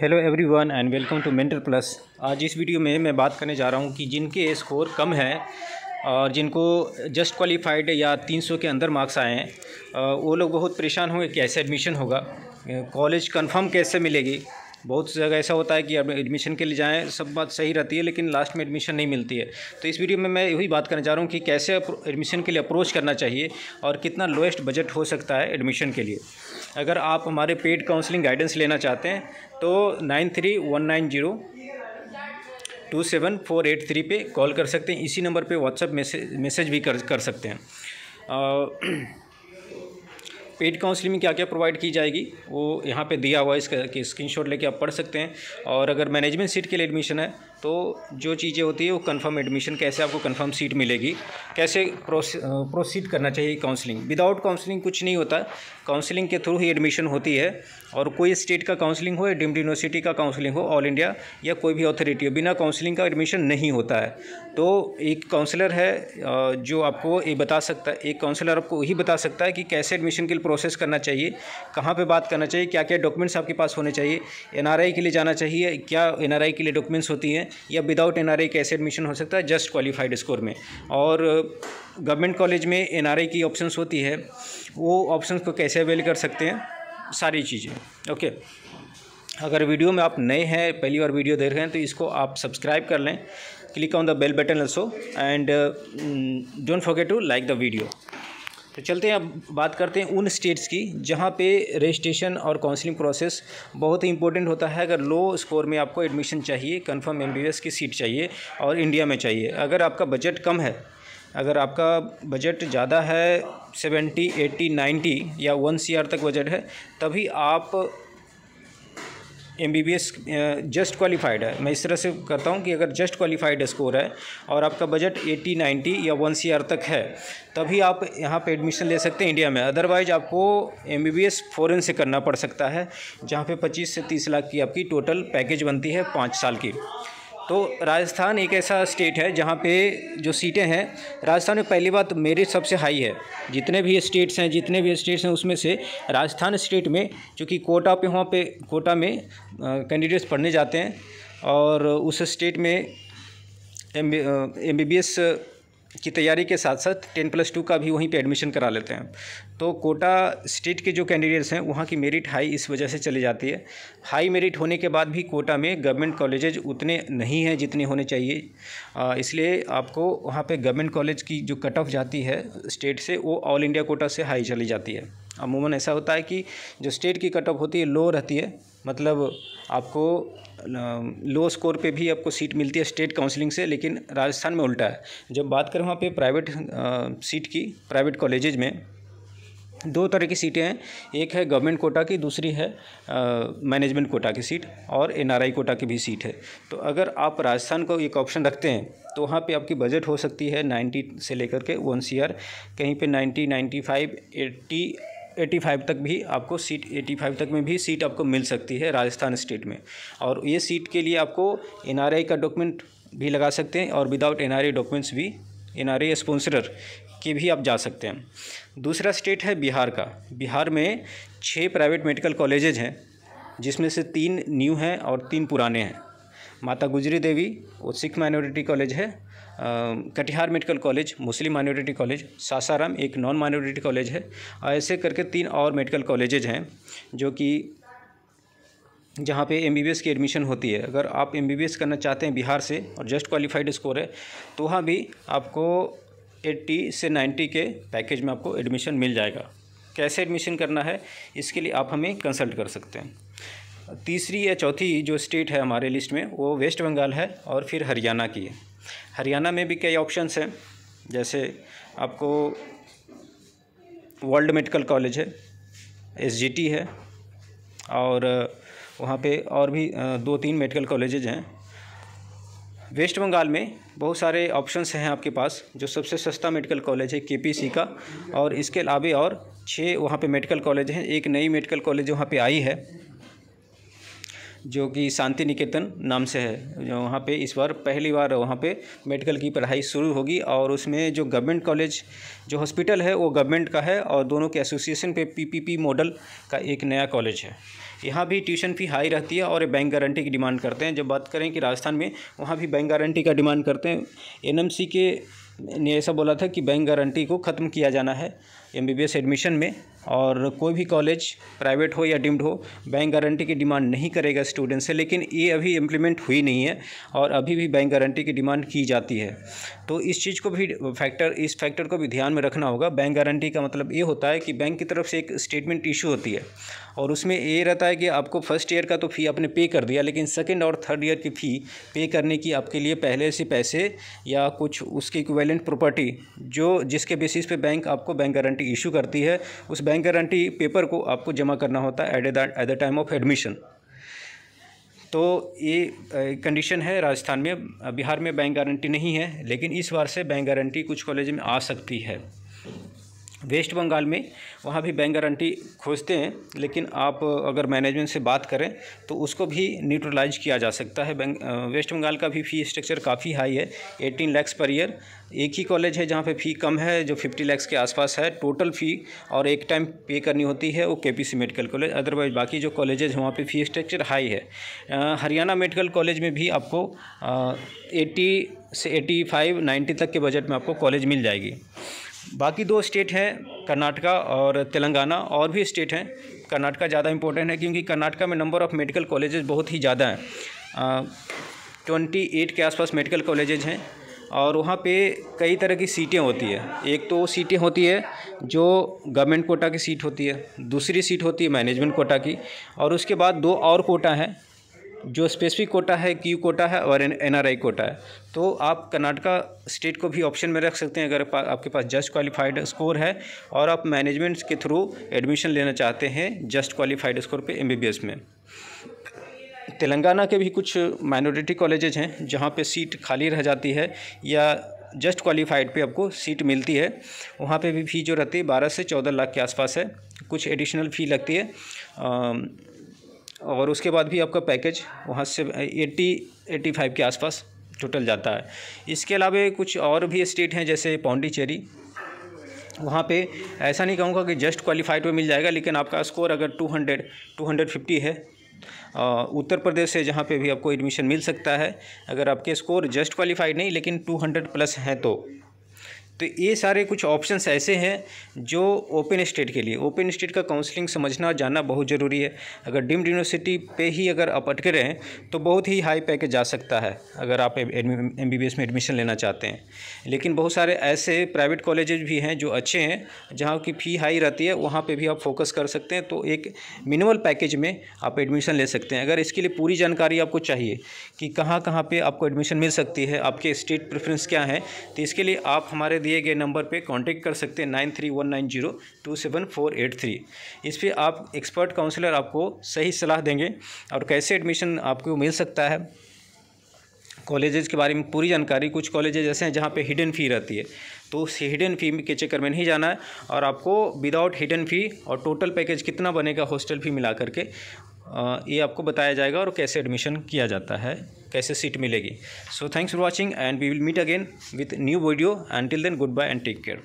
Hello everyone and welcome to mental plus आज इस video में मैं बात करने जा रहा हूँ कि जिनके स्कोर कम है और जिनको जस्ट क्वालिफाइड या 300 के अंदर मार्क्स आए हैं वो लोग बहुत परेशान होंगे कैसे एडमिशन होगा कॉलेज कंफर्म कैसे मिलेगी? बहुत जगह ऐसा होता है कि अब एडमिशन के लिए जाएँ, सब बात सही रहती है लेकिन लास्ट में एडमिशन नहीं मिलती है। तो इस वीडियो में मैं यही बात करना चाह रहा हूँ कि कैसे एडमिशन के लिए अप्रोच करना चाहिए और कितना लोएस्ट बजट हो सकता है एडमिशन के लिए। अगर आप हमारे पेड काउंसलिंग गाइडेंस लेना चाहते हैं तो nine three one nine zero two seven four eight three पे कॉल कर सकते हैं। इसी नंबर पे व्हाट्सएप मैसेज मैसेज भी कर कर सकते हैं। पेड काउंसलिंग में क्या क्या प्रोवाइड की जाएगी, वो यहाँ पे दिया हुआ है, इसका, कि स्क्रीनशॉट लेके आप पढ़ सकते हैं। और अगर मैनेजमेंट सीट के लिए एडमिशन है तो जो चीज़ें होती है, वो कंफर्म एडमिशन, कैसे आपको कंफर्म सीट मिलेगी, कैसे प्रोसीड करना चाहिए काउंसलिंग। विदाउट काउंसलिंग कुछ नहीं होता, काउंसलिंग के थ्रू ही एडमिशन होती है, और कोई स्टेट का काउंसलिंग हो या डिम्ड यूनिवर्सिटी का काउंसलिंग हो, ऑल इंडिया, या कोई भी अथॉरिटी हो, बिना काउंसलिंग का एडमिशन नहीं होता है। तो एक काउंसलर है जो आपको ये बता सकता है एक काउंसलर आपको वही बता सकता है कि कैसे एडमिशन के लिए प्रोसेस करना चाहिए, कहाँ पर बात करना चाहिए क्या क्या डॉक्यूमेंट्स आपके पास होने चाहिए एन के लिए जाना चाहिए, क्या एन के लिए डॉक्यूमेंट्स होती हैं, या विदाउट एन कैसे एडमिशन हो सकता है जस्ट क्वालिफाइड स्कोर में। और गवर्नमेंट कॉलेज में एनआरआई की ऑप्शंस होती है, वो ऑप्शंस को कैसे अवेल कर सकते हैं, सारी चीज़ें ओके अगर वीडियो में आप नए हैं, पहली बार वीडियो देख रहे हैं तो इसको आप सब्सक्राइब कर लें, click on the bell button also and don't forget to like the video तो चलते हैं, अब बात करते हैं उन स्टेट्स की, जहाँ पे रजिस्ट्रेशन और काउंसलिंग प्रोसेस बहुत ही इंपॉर्टेंट होता है। अगर लो स्कोर में आपको एडमिशन चाहिए कंफर्म एम की सीट चाहिए, और इंडिया में चाहिए। अगर आपका बजट कम है, अगर आपका बजट ज़्यादा है सेवेंटी एट्टी नाइन्टी या वन सी तक बजट है, तभी आप M B B S just qualified है। मैं इस तरह से करता हूँ कि अगर जस्ट क्वालिफाइड स्कोर है और आपका बजट एट्टी नाइन्टी या वन सी आर तक है, तभी आप यहाँ पे एडमिशन ले सकते हैं इंडिया में। अदरवाइज़ आपको M B B S foreign से करना पड़ सकता है, जहाँ पे पच्चीस से तीस लाख की आपकी टोटल पैकेज बनती है पाँच साल की। तो राजस्थान एक ऐसा स्टेट है जहाँ पे जो सीटें हैं, राजस्थान में पहली बात मेरिट सबसे हाई है। जितने भी स्टेट्स हैं, जितने भी स्टेट्स हैं, उसमें से राजस्थान स्टेट में, चूँकि कोटा पे, वहाँ पे कोटा में कैंडिडेट्स पढ़ने जाते हैं और उस स्टेट में एम बी एस की तैयारी के साथ साथ टेन प्लस टू का भी वहीं पे एडमिशन करा लेते हैं। तो कोटा स्टेट के जो कैंडिडेट्स हैं, वहाँ की मेरिट हाई इस वजह से चली जाती है। हाई मेरिट होने के बाद भी कोटा में गवर्नमेंट कॉलेजेज उतने नहीं हैं जितने होने चाहिए। इसलिए आपको वहाँ पे गवर्नमेंट कॉलेज की जो कट ऑफ़ जाती है स्टेट से, वो ऑल इंडिया कोटा से हाई चली जाती है। अमूमन ऐसा होता है कि जो स्टेट की कट ऑफ़ होती है लो रहती है। मतलब आपको लो स्कोर पे भी आपको सीट मिलती है स्टेट काउंसलिंग से, लेकिन राजस्थान में उल्टा है। जब बात करें वहाँ पे प्राइवेट सीट की प्राइवेट कॉलेजेज में, दो तरह की सीटें हैं। एक है गवर्नमेंट कोटा की, दूसरी है मैनेजमेंट कोटा की सीट और एनआरआई कोटा की भी सीट है। तो अगर आप राजस्थान को एक ऑप्शन रखते हैं तो वहाँ पे आपकी बजट हो सकती है नाइन्टी से लेकर के वन सी कहीं पे ninety ninety five eighty eighty five तक भी आपको सीट एटी फाइव तक में भी सीट आपको मिल सकती है राजस्थान स्टेट में। और ये सीट के लिए आपको एन का डॉक्यूमेंट भी लगा सकते हैं और विदाउट एन डॉक्यूमेंट्स भी एन आर स्पॉन्सर के भी आप जा सकते हैं। दूसरा स्टेट है बिहार का। बिहार में छः प्राइवेट मेडिकल कॉलेजेज हैं, जिसमें से तीन न्यू हैं और तीन पुराने हैं। माता गुजरी देवी, वो सिख माइनॉरिटी कॉलेज है Katihar medical college, Muslim minority college, Sasaram एक नॉन माइनॉरिटी कॉलेज है ऐसे करके तीन और मेडिकल कॉलेजेज हैं, जो कि जहाँ पे एमबीबीएस की एडमिशन होती है। अगर आप एमबीबीएस करना चाहते हैं बिहार से और जस्ट क्वालिफाइड स्कोर है तो वहाँ भी आपको 80 से 90 के पैकेज में आपको एडमिशन मिल जाएगा। कैसे एडमिशन करना है, इसके लिए आप हमें कंसल्ट कर सकते हैं। तीसरी या चौथी जो स्टेट है हमारे लिस्ट में, वो वेस्ट बंगाल है और फिर हरियाणा की है। हरियाणा में भी कई ऑप्शंस हैं, जैसे आपको वर्ल्ड मेडिकल कॉलेज है एसजीटी है और वहाँ पे और भी दो तीन मेडिकल कॉलेजेज हैं। वेस्ट बंगाल में बहुत सारे ऑप्शंस हैं आपके पास, जो सबसे सस्ता मेडिकल कॉलेज है के का और इसके अलावा और छः वहाँ पे मेडिकल कॉलेज हैं, एक नई मेडिकल कॉलेज वहाँ पे आई है। जो कि शांति निकेतन नाम से है, जो वहाँ पे इस बार पहली बार वहाँ पे मेडिकल की पढ़ाई शुरू होगी और उसमें जो गवर्नमेंट कॉलेज, जो हॉस्पिटल है वो गवर्नमेंट का है और दोनों के एसोसिएशन पे पीपीपी मॉडल का एक नया कॉलेज है। यहाँ भी ट्यूशन फ़ी हाई रहती है और बैंक गारंटी की डिमांड करते हैं। जब बात करें कि राजस्थान में, वहाँ भी बैंक गारंटी का डिमांड करते हैं। एनएमसी के ने ऐसा बोला था कि बैंक गारंटी को ख़त्म किया जाना है एमबीबीएस एडमिशन में, और कोई भी कॉलेज प्राइवेट हो या डिम्ड हो, बैंक गारंटी की डिमांड नहीं करेगा स्टूडेंट से, लेकिन ये अभी इम्प्लीमेंट हुई नहीं है, और अभी भी बैंक गारंटी की डिमांड की जाती है। तो इस चीज़ को भी फैक्टर इस फैक्टर को भी ध्यान में रखना होगा। बैंक गारंटी का मतलब ये होता है कि बैंक की तरफ़ से एक स्टेटमेंट इशू होती है, और उसमें ये रहता है कि आपको फ़र्स्ट ईयर का तो फ़ी आपने पे कर दिया, लेकिन सेकेंड और थर्ड ईयर की फ़ी पे करने की आपके लिए पहले से पैसे या कुछ उसकी इक्वेलेंट प्रॉपर्टी जो जिसके बेसिस पे बैंक आपको बैंक गारंटी इशू करती है, उस बैंक गारंटी पेपर को आपको जमा करना होता है at at the time of admission तो ये कंडीशन है राजस्थान में, बिहार में बैंक गारंटी नहीं है, लेकिन इस बार से बैंक गारंटी कुछ कॉलेज में आ सकती है। वेस्ट बंगाल में, वहाँ भी बैंक गारंटी खोजते हैं, लेकिन आप अगर मैनेजमेंट से बात करें तो उसको भी न्यूट्रलाइज किया जा सकता है। बैंक वेस्ट बंगाल का भी फ़ी स्ट्रक्चर काफ़ी हाई है एटीन लैक्स पर ईयर एक ही कॉलेज है जहाँ पे फ़ी कम है, जो फिफ्टी लैक्स के आसपास है। टोटल फ़ी और एक टाइम पे करनी होती है, वो के मेडिकल कॉलेज अदरवाइज़ बाकी जो कॉलेजेज हैं, वहाँ पर फ़ी स्ट्रक्चर हाई है। हरियाणा मेडिकल कॉलेज में भी आपको एट्टी से एटी फाइव नाइन्टी तक के बजट में आपको कॉलेज मिल जाएगी। बाकी दो स्टेट हैं, कर्नाटका और तेलंगाना, और भी स्टेट हैं। कर्नाटका ज़्यादा इंपॉर्टेंट है क्योंकि कर्नाटका में नंबर ऑफ़ मेडिकल कॉलेजेस बहुत ही ज़्यादा हैं। ट्वेंटी एट के आसपास मेडिकल कॉलेजेज हैं और वहाँ पे कई तरह की सीटें होती है। एक तो वो सीटें होती है जो गवर्नमेंट कोटा की सीट होती है, दूसरी सीट होती है मैनेजमेंट कोटा की और उसके बाद दो और कोटा हैं जो स्पेसिफिक कोटा है क्यू कोटा है और एन आर आई कोटा है। तो आप कर्नाटका स्टेट को भी ऑप्शन में रख सकते हैं अगर पा, आपके पास जस्ट क्वालिफाइड स्कोर है और आप मैनेजमेंट के थ्रू एडमिशन लेना चाहते हैं जस्ट क्वालिफाइड स्कोर पे एमबीबीएस में। तेलंगाना के भी कुछ माइनॉरिटी कॉलेजेज हैं जहाँ पे सीट खाली रह जाती है या जस्ट क्वालिफाइड पे आपको सीट मिलती है। वहाँ पे भी फ़ी जो रहती है बारह से चौदह लाख के आसपास है। कुछ एडिशनल फ़ी लगती है। और उसके बाद भी आपका पैकेज वहाँ से एट्टी एट्टी फाइव के आसपास टोटल जाता है। इसके अलावा कुछ और भी स्टेट हैं, जैसे पौंडीचेरी। वहाँ पे ऐसा नहीं कहूँगा कि जस्ट क्वालिफाइड में मिल जाएगा, लेकिन आपका स्कोर अगर two hundred two hundred fifty है उत्तर प्रदेश से जहाँ पे भी आपको एडमिशन मिल सकता है। अगर आपके स्कोर जस्ट क्वालिफाइड नहीं, लेकिन टू हंड्रेड प्लस हैं तो। तो ये सारे कुछ ऑप्शंस ऐसे हैं जो ओपन स्टेट के लिए। ओपन स्टेट का काउंसलिंग समझना जानना बहुत ज़रूरी है। अगर डीम्ड यूनिवर्सिटी पे ही अगर आप अटके रहें तो बहुत ही हाई पैकेज जा सकता है, अगर आप एम बी में एडमिशन लेना चाहते हैं। लेकिन बहुत सारे ऐसे प्राइवेट कॉलेजेज भी हैं जो अच्छे हैं, जहाँ की फ़ी हाई रहती है, वहाँ पर भी आप फोकस कर सकते हैं। तो एक मिनिमल पैकेज में आप एडमिशन ले सकते हैं। अगर इसके लिए पूरी जानकारी आपको चाहिए कि कहाँ कहाँ पर आपको एडमिशन मिल सकती है, आपके स्टेट प्रेफरेंस क्या है तो इसके लिए आप हमारे दिए गए नंबर पे कांटेक्ट कर सकते हैं nine three one nine zero two seven four eight three इस पर आप एक्सपर्ट काउंसलर आपको सही सलाह देंगे और कैसे एडमिशन आपको मिल सकता है। कॉलेजेस के बारे में पूरी जानकारी, कुछ कॉलेजेस ऐसे हैं जहाँ पे हिडन फ़ी रहती है। तो उस हिडन फ़ी के चक्कर में नहीं जाना है और आपको विदाउट हिडन फ़ी और टोटल पैकेज कितना बनेगा हॉस्टल फ़ी मिला करके ये आपको बताया जाएगा और कैसे एडमिशन किया जाता है, कैसे सीट मिलेगी। So thanks for watching and we will meet again with new video and till then good bye and take care